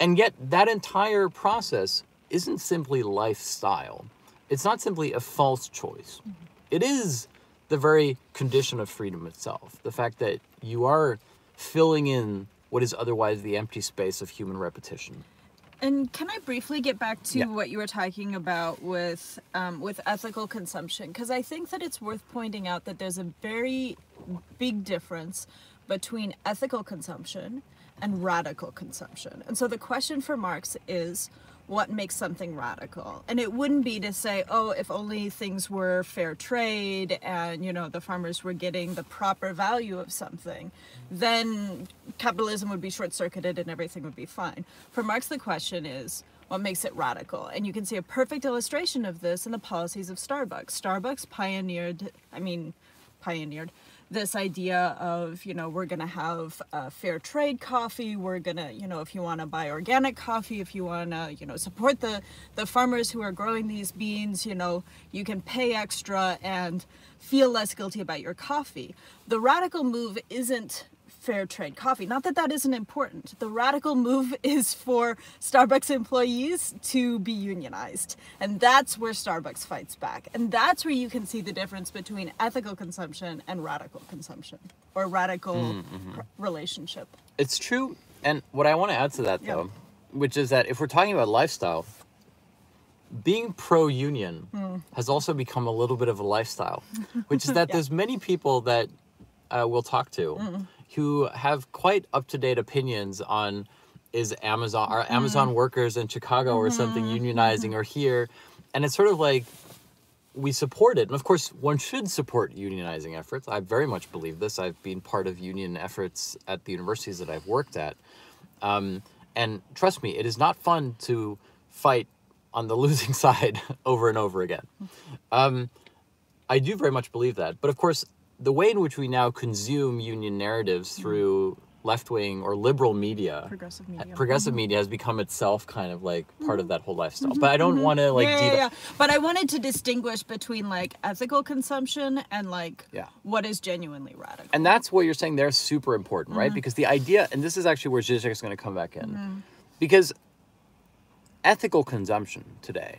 And yet, that entire process isn't simply lifestyle. It's not simply a false choice. It is the very condition of freedom itself. The fact that you are filling in what is otherwise the empty space of human repetition. And can I briefly get back to yeah. what you were talking about with um, with ethical consumption? Because I think that it's worth pointing out that there's a very big difference between ethical consumption and radical consumption. And so the question for Marx is what makes something radical. And it wouldn't be to say, oh, if only things were fair trade and, you know, the farmers were getting the proper value of something, then capitalism would be short circuited and everything would be fine. For Marx, the question is, what makes it radical? And you can see a perfect illustration of this in the policies of Starbucks. Starbucks pioneered, I mean, pioneered, this idea of you know we're going to have uh, fair trade coffee. We're going to you know if you want to buy organic coffee if you want to you know support the the farmers who are growing these beans you know you can pay extra and feel less guilty about your coffee. The radical move isn't fair trade coffee. Not that that isn't important. The radical move is for Starbucks employees to be unionized. And that's where Starbucks fights back. And that's where you can see the difference between ethical consumption and radical consumption or radical mm-hmm. relationship. It's true. And what I want to add to that, though, which is that if we're talking about lifestyle, being pro union mm. has also become a little bit of a lifestyle, which is that yeah. there's many people that uh, we'll talk to. Mm who have quite up to date opinions on is Amazon are mm-hmm. Amazon workers in Chicago mm-hmm. or something mm-hmm. unionizing or here, and it's sort of like we support it, and of course one should support unionizing efforts. I very much believe this. I've been part of union efforts at the universities that I've worked at, um, and trust me, it is not fun to fight on the losing side over and over again. Um, I do very much believe that, but of course the way in which we now consume union narratives mm-hmm. through left wing or liberal media, progressive media, progressive mm-hmm. media has become itself kind of like part mm-hmm. of that whole lifestyle. Mm-hmm. But I don't mm-hmm. want to like. Yeah, yeah, yeah, But I wanted to distinguish between like ethical consumption and like yeah. what is genuinely radical. And that's what you're saying They're super important, right? Because the idea, and this is actually where Zizek is going to come back in, because ethical consumption today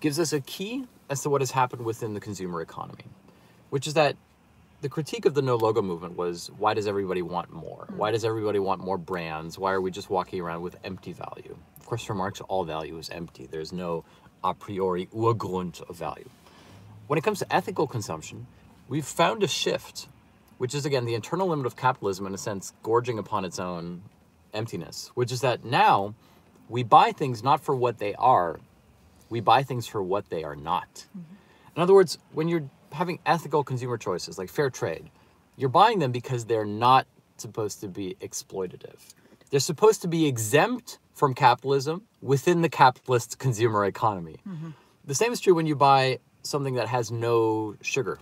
gives us a key as to what has happened within the consumer economy which is that the critique of the no logo movement was why does everybody want more? Hmm. Why does everybody want more brands? Why are we just walking around with empty value? Of course, for Marx, all value is empty. There's no a priori Urgrund of value. When it comes to ethical consumption, we've found a shift, which is again the internal limit of capitalism, in a sense, gorging upon its own emptiness, which is that now we buy things not for what they are, we buy things for what they are not. Mm-hmm. In other words, when you're having ethical consumer choices like fair trade, you're buying them because they're not supposed to be exploitative. They're supposed to be exempt from capitalism within the capitalist consumer economy. Mm-hmm. The same is true when you buy something that has no sugar.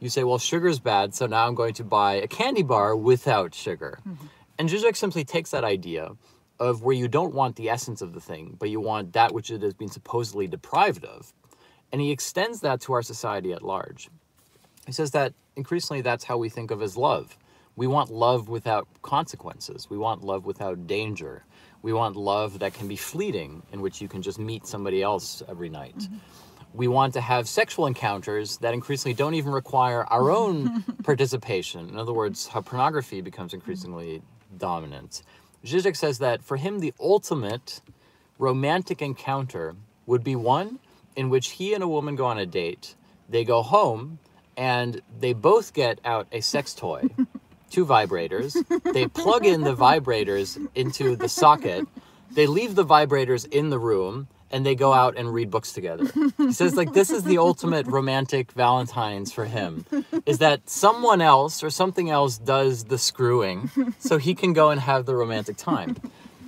You say, well, sugar is bad, so now I'm going to buy a candy bar without sugar. Mm-hmm. And Zizek simply takes that idea of where you don't want the essence of the thing, but you want that which it has been supposedly deprived of, and he extends that to our society at large. He says that increasingly that's how we think of as love. We want love without consequences. We want love without danger. We want love that can be fleeting, in which you can just meet somebody else every night. Mm-hmm. We want to have sexual encounters that increasingly don't even require our own participation. In other words, how pornography becomes mm-hmm. increasingly dominant. Zizek says that for him, the ultimate romantic encounter would be one in which he and a woman go on a date. They go home and they both get out a sex toy, two vibrators. They plug in the vibrators into the socket. They leave the vibrators in the room and they go out and read books together. He says like this is the ultimate romantic Valentine's for him is that someone else or something else does the screwing so he can go and have the romantic time.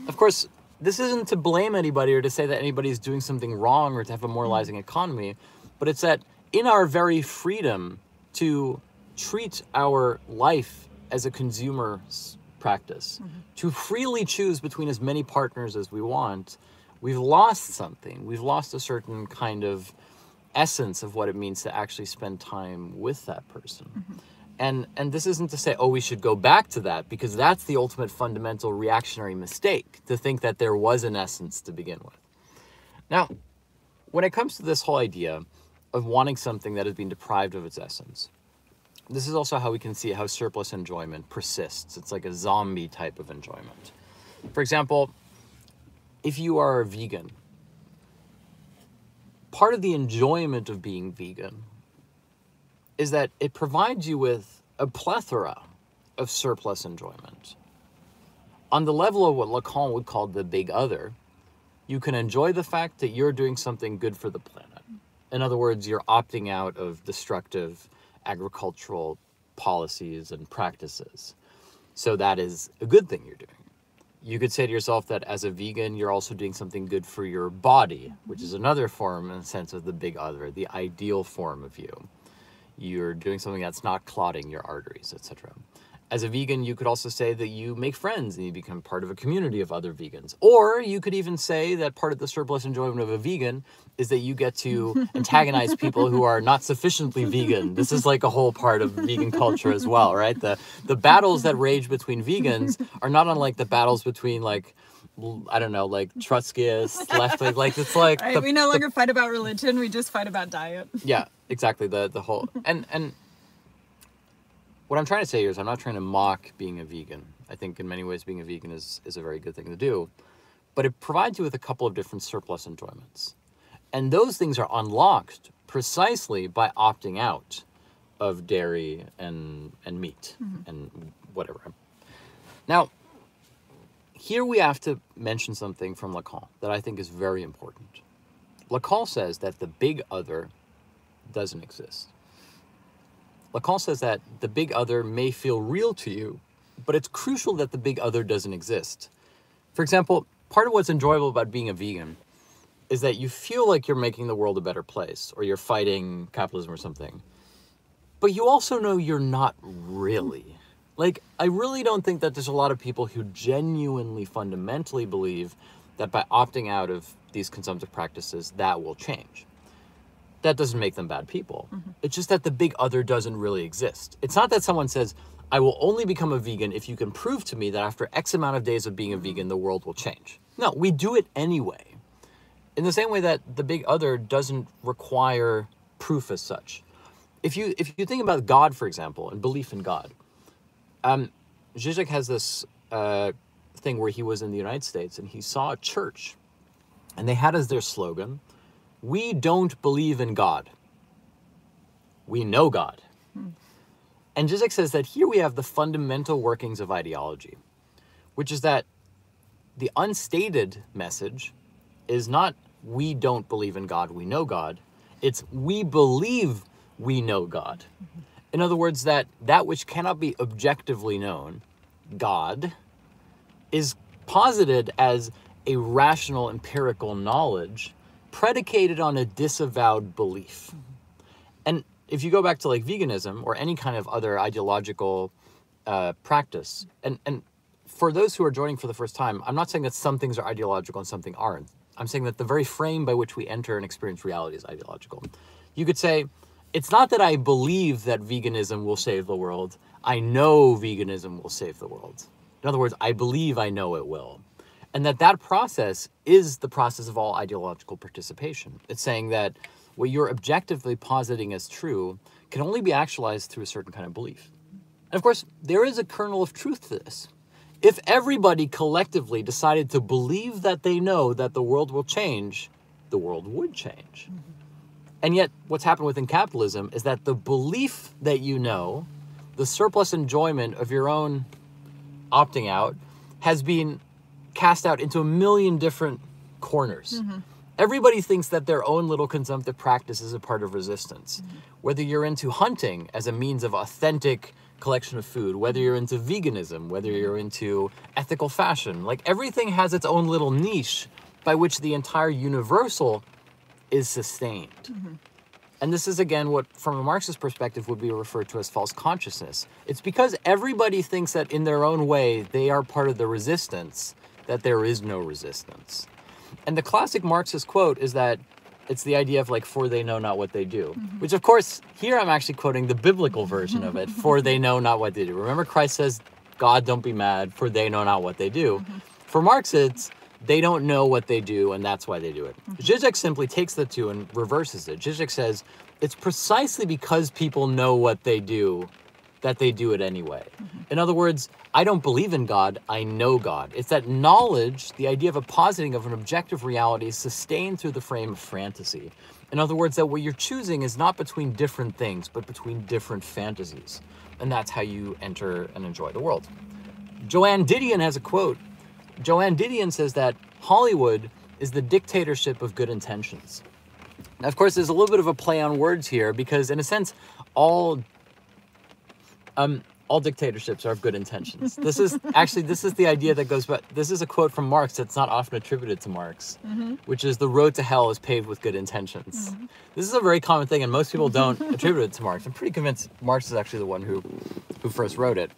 Of course, this isn't to blame anybody or to say that anybody's doing something wrong or to have a moralizing mm. economy, but it's that in our very freedom to treat our life as a consumer practice, mm-hmm. to freely choose between as many partners as we want, we've lost something. We've lost a certain kind of essence of what it means to actually spend time with that person. Mm-hmm. And and this isn't to say oh we should go back to that because that's the ultimate fundamental reactionary mistake to think that there was an essence to begin with. Now, when it comes to this whole idea of wanting something that has been deprived of its essence, this is also how we can see how surplus enjoyment persists. It's like a zombie type of enjoyment. For example, if you are a vegan, part of the enjoyment of being vegan is that it provides you with a plethora of surplus enjoyment. On the level of what Lacan would call the big other, you can enjoy the fact that you're doing something good for the planet. In other words, you're opting out of destructive agricultural policies and practices. So that is a good thing you're doing. You could say to yourself that as a vegan, you're also doing something good for your body, which is another form, in a sense, of the big other, the ideal form of you you're doing something that's not clotting your arteries, etc. As a vegan, you could also say that you make friends and you become part of a community of other vegans. Or you could even say that part of the surplus enjoyment of a vegan is that you get to antagonize people who are not sufficiently vegan. This is like a whole part of vegan culture as well, right? The the battles that rage between vegans are not unlike the battles between like I don't know, like Trotskyists, left like like it's like Right? the- we no the longer fight about religion, we just fight about diet. yeah exactly the the whole mm-hmm. and and what i'm trying to say here is i'm not trying to mock being a vegan. I think in many ways being a vegan is is a very good thing to do but it provides you with a couple of different surplus enjoyments. And those things are unlocked precisely by opting out of dairy and and meat mm-hmm. and whatever. Now here we have to mention something from lacan that i think is very important. Lacan says that the big other doesn't exist. Lacan says that the big other may feel real to you, but it's crucial that the big other doesn't exist. For example, part of what's enjoyable about being a vegan is that you feel like you're making the world a better place or you're fighting capitalism or something. But you also know you're not really. Like, I really don't think that there's a lot of people who genuinely, fundamentally believe that by opting out of these consumptive practices, that will change that doesn't make them bad people. It's just that the big other doesn't really exist. It's not that someone says, I will only become a vegan if you can prove to me that after X amount of days of being a vegan, the world will change. No, we do it anyway. In the same way that the big other doesn't require proof as such. if you if you think about God, for example, and belief in God, um, Zizek has this uh, thing where he was in the United States and he saw a church, and they had as their slogan, "We don't believe in God. We know God." Hmm. And Zizek says that here we have the fundamental workings of ideology, which is that the unstated message is not we don't believe in God, we know God. It's we believe we know God. In other words, that that which cannot be objectively known, God, is posited as a rational empirical knowledge predicated on a disavowed belief. And if you go back to like veganism or any kind of other ideological uh, practice, and, and for those who are joining for the first time, I'm not saying that some things are ideological and something aren't. I'm saying that the very frame by which we enter and experience reality is ideological. You could say, it's not that I believe that veganism will save the world. I know veganism will save the world. In other words, I believe I know it will. And that that process is the process of all ideological participation. It's saying that what you're objectively positing as true can only be actualized through a certain kind of belief. And of course, there is a kernel of truth to this. If everybody collectively decided to believe that they know that the world will change, the world would change. And yet, what's happened within capitalism is that the belief that you know, the surplus enjoyment of your own opting out, has been cast out into a million different corners. Mm-hmm. Everybody thinks that their own little consumptive practice is a part of resistance. Mm-hmm. Whether you're into hunting as a means of authentic collection of food, whether you're into veganism, whether you're into ethical fashion, like everything has its own little niche by which the entire universal is sustained. Mm-hmm. And this is again what, from a Marxist perspective, would be referred to as false consciousness. It's because everybody thinks that in their own way they are part of the resistance that there is no resistance. And the classic Marxist quote is that it's the idea of like, for they know not what they do. Mm-hmm. Which, of course, here I'm actually quoting the biblical version of it, for they know not what they do. Remember, Christ says, God, don't be mad, for they know not what they do. Mm-hmm. For Marx, it's, they don't know what they do, and that's why they do it. mm hmm Zizek simply takes the two and reverses it. Zizek says, it's precisely because people know what they do that they do it anyway. Mm-hmm. In other words, I don't believe in God, I know God. It's that knowledge, the idea of a positing of an objective reality, is sustained through the frame of fantasy. In other words, that what you're choosing is not between different things, but between different fantasies. And that's how you enter and enjoy the world. Joanne Didion has a quote. Joanne Didion says that Hollywood is the dictatorship of good intentions. Now, of course, there's a little bit of a play on words here because, in a sense, all um, all dictatorships are of good intentions. This is actually this is the idea that goes. But this is a quote from Marx that's not often attributed to Marx, mm-hmm. which is the road to hell is paved with good intentions. Mm-hmm. This is a very common thing, and most people don't attribute it to Marx. I'm pretty convinced Marx is actually the one who who first wrote it.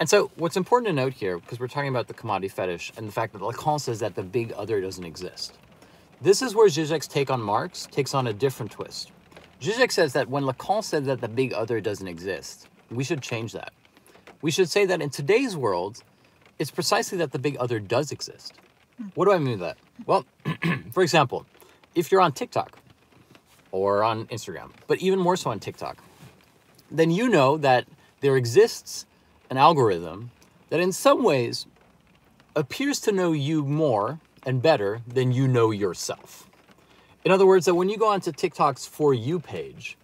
And so, what's important to note here, because we're talking about the commodity fetish and the fact that Lacan says that the big other doesn't exist. This is where Zizek's take on Marx takes on a different twist. Zizek says that when Lacan said that the big other doesn't exist, we should change that. We should say that in today's world, it's precisely that the big other does exist. Hmm. What do I mean by that? Well, for example, if you're on TikTok or on Instagram, but even more so on TikTok, then you know that there exists an algorithm that in some ways appears to know you more and better than you know yourself. In other words, that when you go onto TikTok's For You page,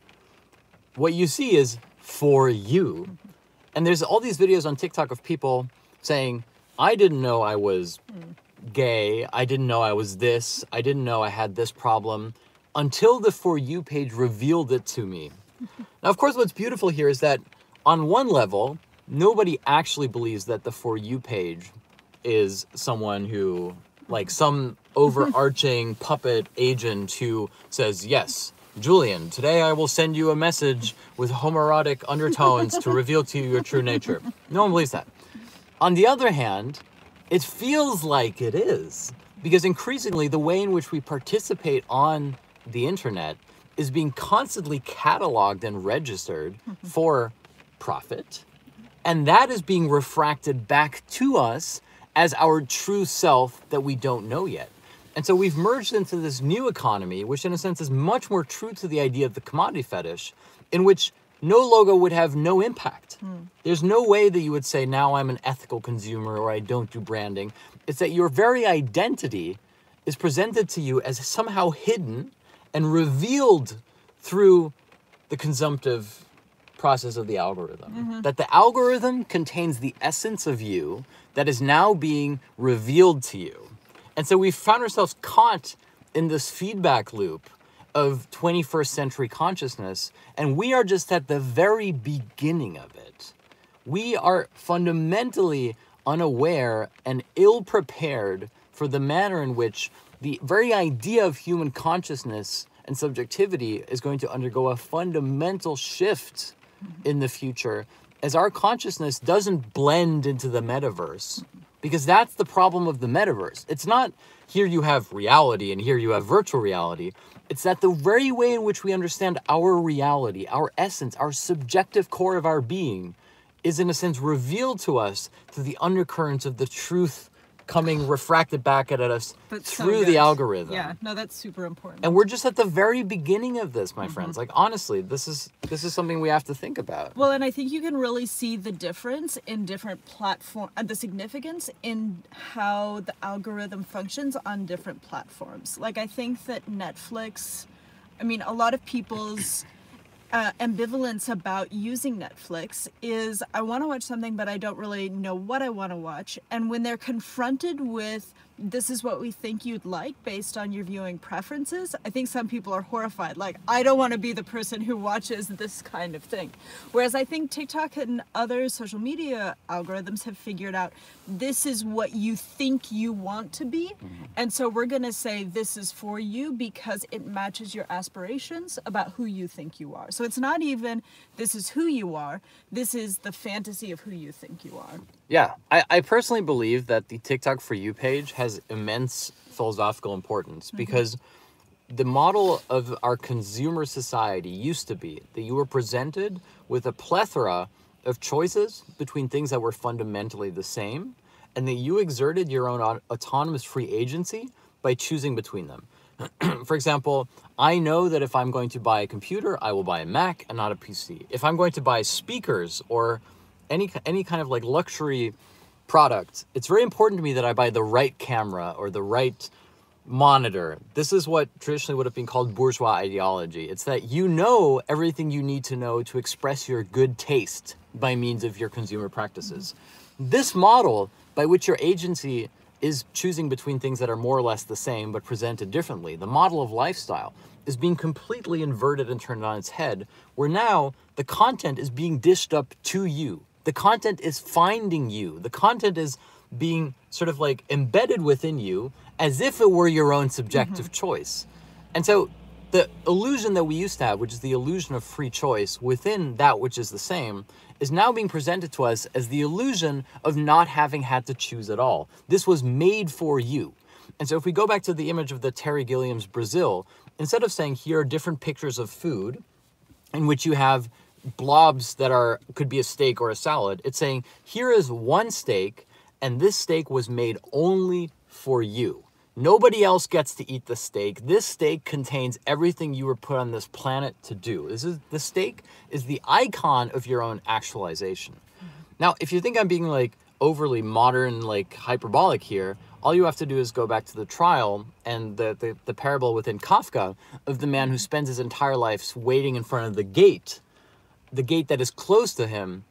what you see is for you. And there's all these videos on TikTok of people saying, I didn't know I was gay. I didn't know I was this. I didn't know I had this problem until the For You page revealed it to me. now, of course, what's beautiful here is that on one level, nobody actually believes that the For You page is someone who, like, some overarching puppet agent who says, yes, Julian, today I will send you a message with homoerotic undertones to reveal to you your true nature. No one believes that. On the other hand, it feels like it is because increasingly the way in which we participate on the internet is being constantly cataloged and registered for profit. And that is being refracted back to us as our true self that we don't know yet. And so we've merged into this new economy, which in a sense is much more true to the idea of the commodity fetish, in which no logo would have no impact. Hmm. There's no way that you would say, now I'm an ethical consumer or I don't do branding. It's that your very identity is presented to you as somehow hidden and revealed through the consumptive process of the algorithm. Mm-hmm. That the algorithm contains the essence of you that is now being revealed to you. And so we found ourselves caught in this feedback loop of 21st century consciousness, and we are just at the very beginning of it. We are fundamentally unaware and ill prepared for the manner in which the very idea of human consciousness and subjectivity is going to undergo a fundamental shift in the future as our consciousness doesn't blend into the metaverse. Because that's the problem of the metaverse. It's not here you have reality and here you have virtual reality. It's that the very way in which we understand our reality, our essence, our subjective core of our being, is in a sense revealed to us through the undercurrents of the truth coming refracted back at us That's so through the algorithm. Yeah, no, that's super important. And we're just at the very beginning of this, my friends. Like honestly, this is this is something we have to think about. Well, and I think you can really see the difference in different platform, uh, the significance in how the algorithm functions on different platforms. Like I think that Netflix, I mean, a lot of people's uh, ambivalence about using Netflix is I want to watch something, but I don't really know what I want to watch. And when they're confronted with this is what we think you'd like based on your viewing preferences, I think some people are horrified. Like, I don't want to be the person who watches this kind of thing. Whereas I think TikTok and other social media algorithms have figured out this is what you think you want to be. Mm-hmm. And so we're going to say this is for you because it matches your aspirations about who you think you are. So it's not even this is who you are, this is the fantasy of who you think you are. Yeah, I, I personally believe that the TikTok for You page has immense philosophical importance mm-hmm. because the model of our consumer society used to be that you were presented with a plethora of choices between things that were fundamentally the same and that you exerted your own au- autonomous free agency by choosing between them. For example, I know that if I'm going to buy a computer, I will buy a Mac and not a PC. If I'm going to buy speakers or any any kind of like luxury product, it's very important to me that I buy the right camera or the right monitor. This is what traditionally would have been called bourgeois ideology. It's that you know everything you need to know to express your good taste by means of your consumer practices. This model by which your agency is choosing between things that are more or less the same but presented differently, the model of lifestyle is being completely inverted and turned on its head, where now the content is being dished up to you. The content is finding you. The content is being sort of like embedded within you as if it were your own subjective mm-hmm. choice. And so the illusion that we used to have, which is the illusion of free choice within that which is the same, is now being presented to us as the illusion of not having had to choose at all. This was made for you. And so if we go back to the image of the Terry Gilliam's Brazil, instead of saying here are different pictures of food in which you have blobs that are could be a steak or a salad, it's saying here is one steak and this steak was made only for you. Nobody else gets to eat the steak. This steak contains everything you were put on this planet to do. This is the steak is the icon of your own actualization. Now, if you think I'm being like overly modern, like hyperbolic here, all you have to do is go back to the trial and the, the, the parable within Kafka of the man who spends his entire life waiting in front of the gate, the gate that is close to him,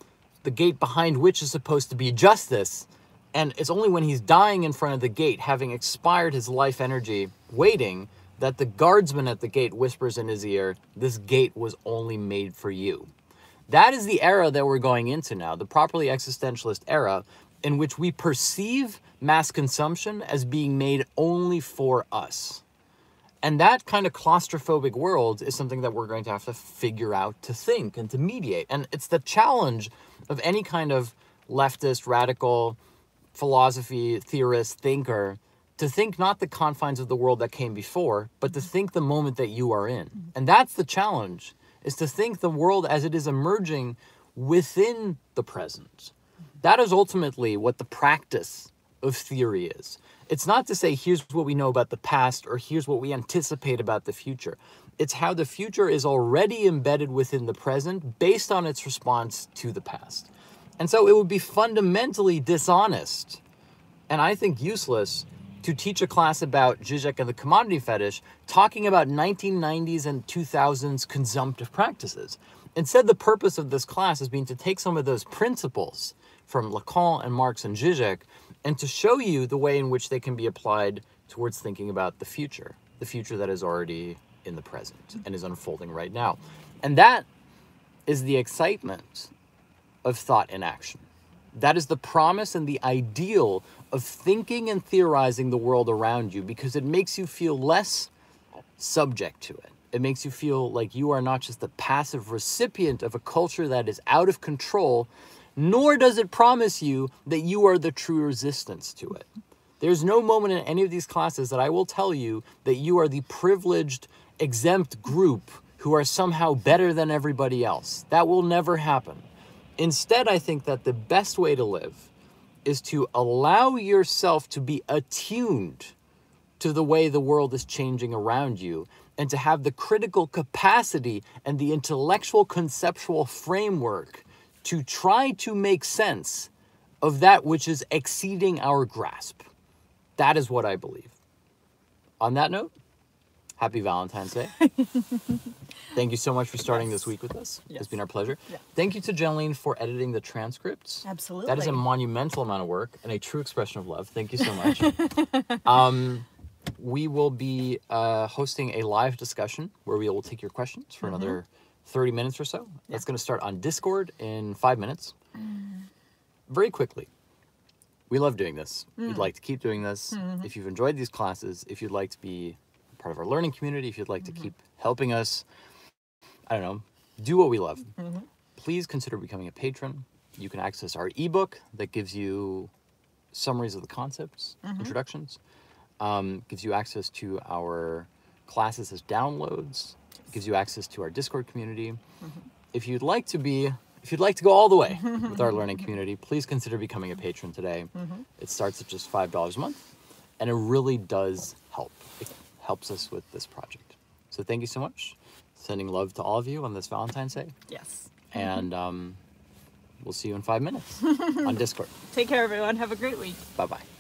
the gate behind which is supposed to be justice. And it's only when he's dying in front of the gate, having expired his life energy waiting, that the guardsman at the gate whispers in his ear, This gate was only made for you. That is the era that we're going into now, the properly existentialist era, in which we perceive mass consumption as being made only for us. And that kind of claustrophobic world is something that we're going to have to figure out to think and to mediate. And it's the challenge of any kind of leftist, radical, philosophy, theorist, thinker to think not the confines of the world that came before, but to think the moment that you are in. Mm-hmm. And that's the challenge, is to think the world as it is emerging within the present. Mm-hmm. That is ultimately what the practice of theory is. It's not to say here's what we know about the past or here's what we anticipate about the future. It's how the future is already embedded within the present based on its response to the past. And so it would be fundamentally dishonest and I think useless to teach a class about Zizek and the commodity fetish talking about 1990s and 2000s consumptive practices. Instead, the purpose of this class has been to take some of those principles from Lacan and Marx and Zizek and to show you the way in which they can be applied towards thinking about the future, the future that is already in the present and is unfolding right now. And that is the excitement of thought in action. That is the promise and the ideal of thinking and theorizing the world around you because it makes you feel less subject to it. It makes you feel like you are not just the passive recipient of a culture that is out of control, nor does it promise you that you are the true resistance to it. There's no moment in any of these classes that I will tell you that you are the privileged, exempt group who are somehow better than everybody else. That will never happen. Instead, I think that the best way to live is to allow yourself to be attuned to the way the world is changing around you and to have the critical capacity and the intellectual conceptual framework to try to make sense of that which is exceeding our grasp. That is what I believe. On that note, happy Valentine's Day. Thank you so much for starting Yes. this week with us. Yes. It's been our pleasure. Yeah. Thank you to Jenaline for editing the transcripts. Absolutely. That is a monumental amount of work and a true expression of love. Thank you so much. um, we will be uh, hosting a live discussion where we will take your questions for another 30 minutes or so. It's going to start on Discord in five minutes. Mm. Very quickly. We love doing this. We'd mm. like to keep doing this. Mm-hmm. If you've enjoyed these classes, if you'd like to be part of our learning community, if you'd like to mm-hmm. keep helping us, I don't know, do what we love, mm-hmm. please consider becoming a patron. You can access our ebook that gives you summaries of the concepts, introductions, um, gives you access to our classes as downloads, gives you access to our Discord community. If you'd like to be, if you'd like to go all the way with our learning community, please consider becoming a patron today. It starts at just five dollars a month, and it really does help. It helps us with this project. So thank you so much. Sending love to all of you on this Valentine's Day, Yes. and um, we'll see you in five minutes on Discord. Take care, everyone. Have a great week. Bye bye.